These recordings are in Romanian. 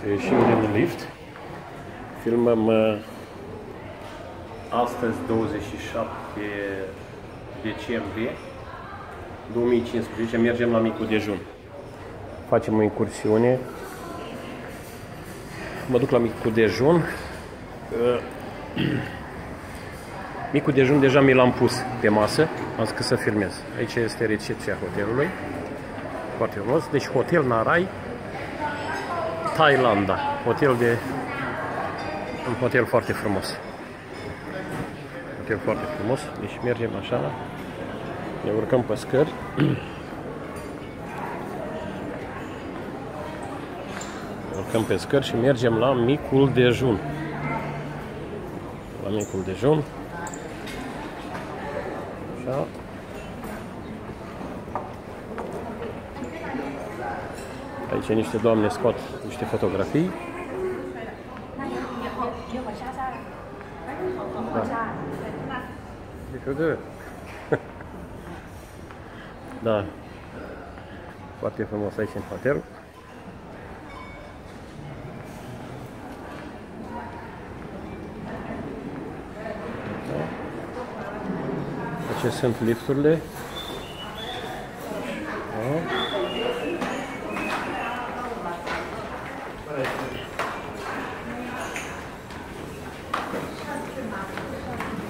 Să ieșim din lift. Filmăm uh, astăzi 27 decembrie 2015. Mergem la micul dejun. Facem o incursiune. Mă duc la micul dejun. Uh, Micul dejun deja mi l-am pus pe masă, am zis că să filmez. Aici este recepția hotelului. Foarte frumos. Deci Hotel Narai, Thailanda. Hotel de... Un hotel foarte frumos. Hotel foarte frumos. Deci mergem așa. Ne urcăm pe scări. urcăm pe scări și mergem la micul dejun. La micul dejun. Așa. Aici niște doamne scot niște fotografii. Da. da. Foarte frumos aici în hotel. ce sunt lifturile.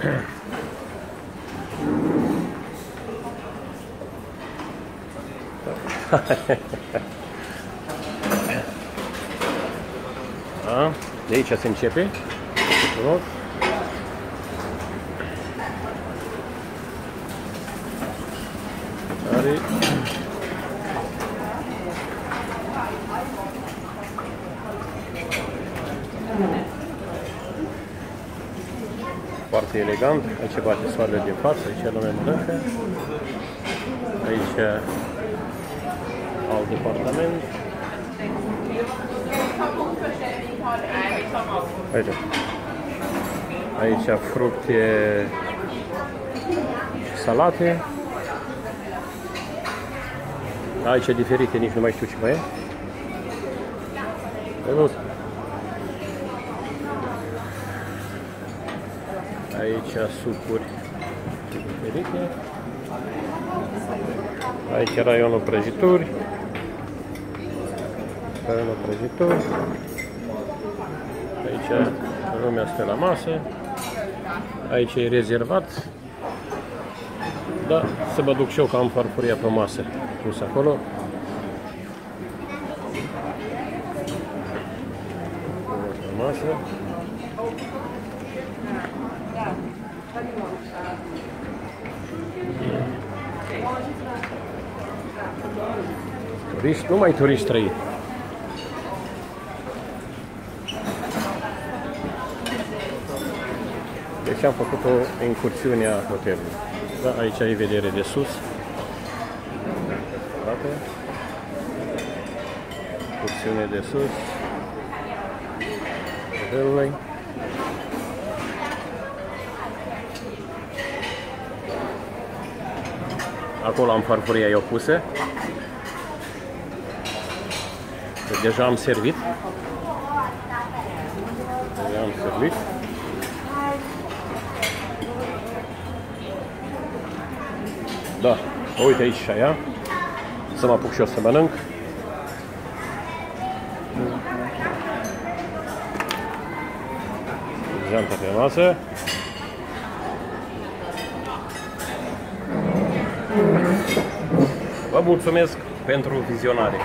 Da? De aici se începe. Frumos. Are foarte elegant. Aici bate soarele din față, aici lumea mănâncă. Aici alt departament. Aici. Aici fructe salate. Aici e diferite, nici nu mai știu ce mai e. Văzut? Aici sucuri diferite. Aici raionul prăjituri. Raionul prăjituri. Aici lumea stă la masă. Aici e rezervat. Da, să mă duc și eu că am farfuria pe masă pus acolo. Masă. Turiști, numai turiști trăi. Deci am făcut o incursiune a hotelului. Da, aici ai vedere de sus. Arată. Incursiune de sus. Hotelului. Acolo am farfuria eu puse. Deja am servit. Deja am servit. Da, uite aici și aia. Să mă apuc și eu să mănânc. Janta pe masă. Vă mulțumesc pentru vizionare.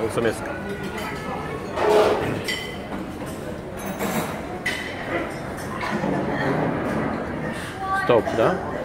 Mulțumesc! Stop, da?